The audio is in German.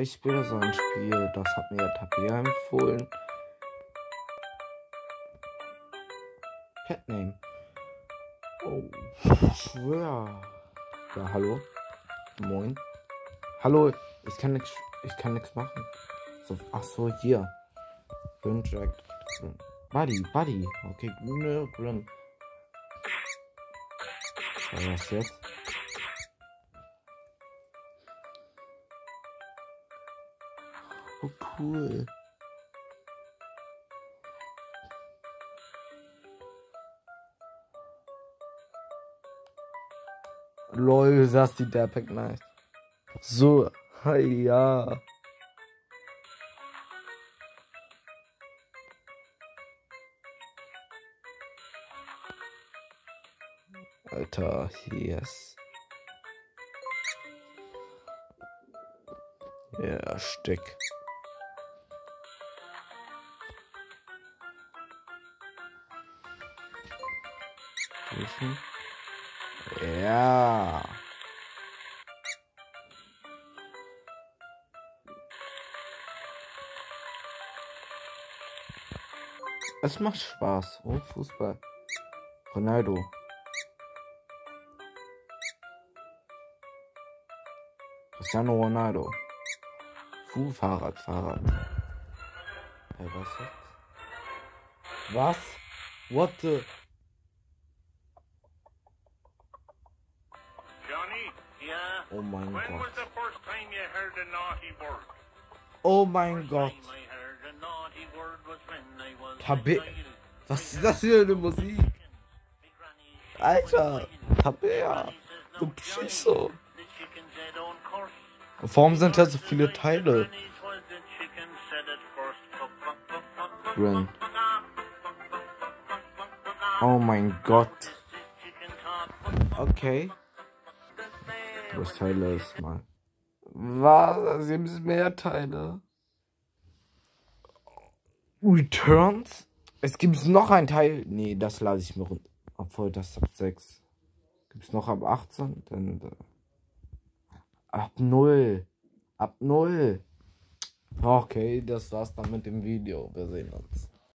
ich spiele so ein Spiel. Das hat mir Tabea empfohlen. Petname. Oh, schwer. Ja, hallo. Moin. Hallo, ich kann nichts ich kann nichts machen. So, ach so, hier. Jack. Buddy, Buddy. Okay, grüne, grün. Was jetzt? Oh, cool. Lol, das sieht der Pack nice. So, hi, ja. Alter, yes. Ja, Steck. Ja. Es macht Spaß. Oh, Fußball. Ronaldo. Cristiano Ronaldo. Fu Fahrrad, Fahrrad. Hey, was jetzt? Was? What the? Oh mein Gott. Oh mein Gott. time I heard a naughty word was ist das für eine Musik? Alter. Tabea. Du "No, Psycho. Johnny, the chickens had on course." Warum sind da so viele Teile? Drin. Oh mein Gott. Okay. Was Teile ist mal. Was? Sieben es mehr Teile. Returns? Es gibt noch ein Teil. Nee, das lasse ich mir runter. Obwohl das ab 6. Gibt es noch ab 18? Dann. äh, Ab 0. Ab 0. Okay, das war's dann mit dem Video. Wir sehen uns.